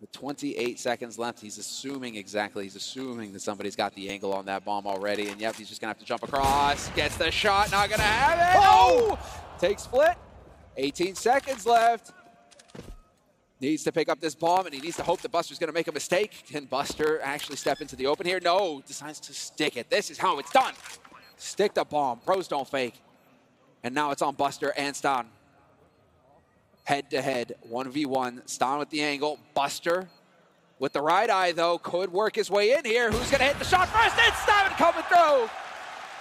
With 28 seconds left, he's assuming exactly. He's assuming that somebody's got the angle on that bomb already. And yep, he's just going to have to jump across. Gets the shot, not going to have it. Oh! oh! Take split. 18 seconds left. Needs to pick up this bomb, and he needs to hope that Buster's going to make a mistake. Can Buster actually step into the open here? No, decides to stick it. This is how it's done. Stick the bomb. Pros don't fake. And now it's on Buster and stavn head to head, 1v1. stavn with the angle. Buster with the right eye, though, could work his way in here. Who's going to hit the shot first? It's stavn coming through.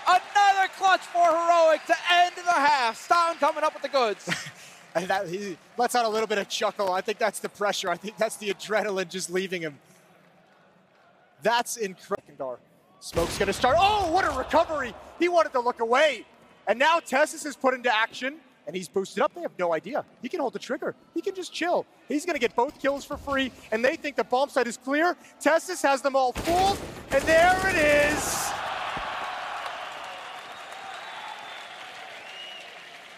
Another clutch for Heroic to end the half. stavn coming up with the goods. and that, he lets out a little bit of chuckle. I think that's the pressure. I think that's the adrenaline just leaving him. That's incredible. Smoke's going to start. Oh, what a recovery. He wanted to look away. And now TeSeS is put into action and he's boosted up. They have no idea. He can hold the trigger. He can just chill. He's going to get both kills for free, and they think the bomb site is clear. TeSeS has them all fooled, and there it is.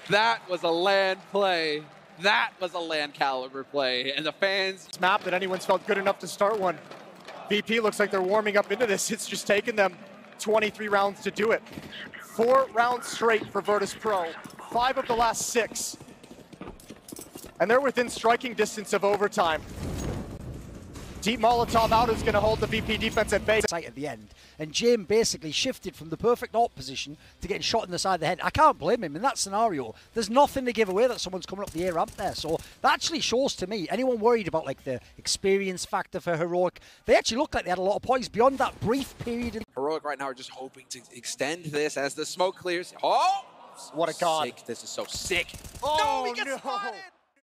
That was a LAN play. That was a LAN caliber play, and the fans. Map that anyone's felt good enough to start one. VP looks like they're warming up into this. It's just taken them 23 rounds to do it. Four rounds straight for Virtus Pro five of the last six. And they're within striking distance of overtime. Deep Molotov out is going to hold the VP defense at bay. At the end, and Jim basically shifted from the perfect AWP position to getting shot in the side of the head. I can't blame him in that scenario. There's nothing to give away that someone's coming up the air ramp there. So that actually shows to me, anyone worried about like the experience factor for Heroic, they actually looked like they had a lot of points beyond that brief period. Heroic right now are just hoping to extend this as the smoke clears. Oh! What a god. Sick. This is so sick. Oh, no, he gets no. spotted.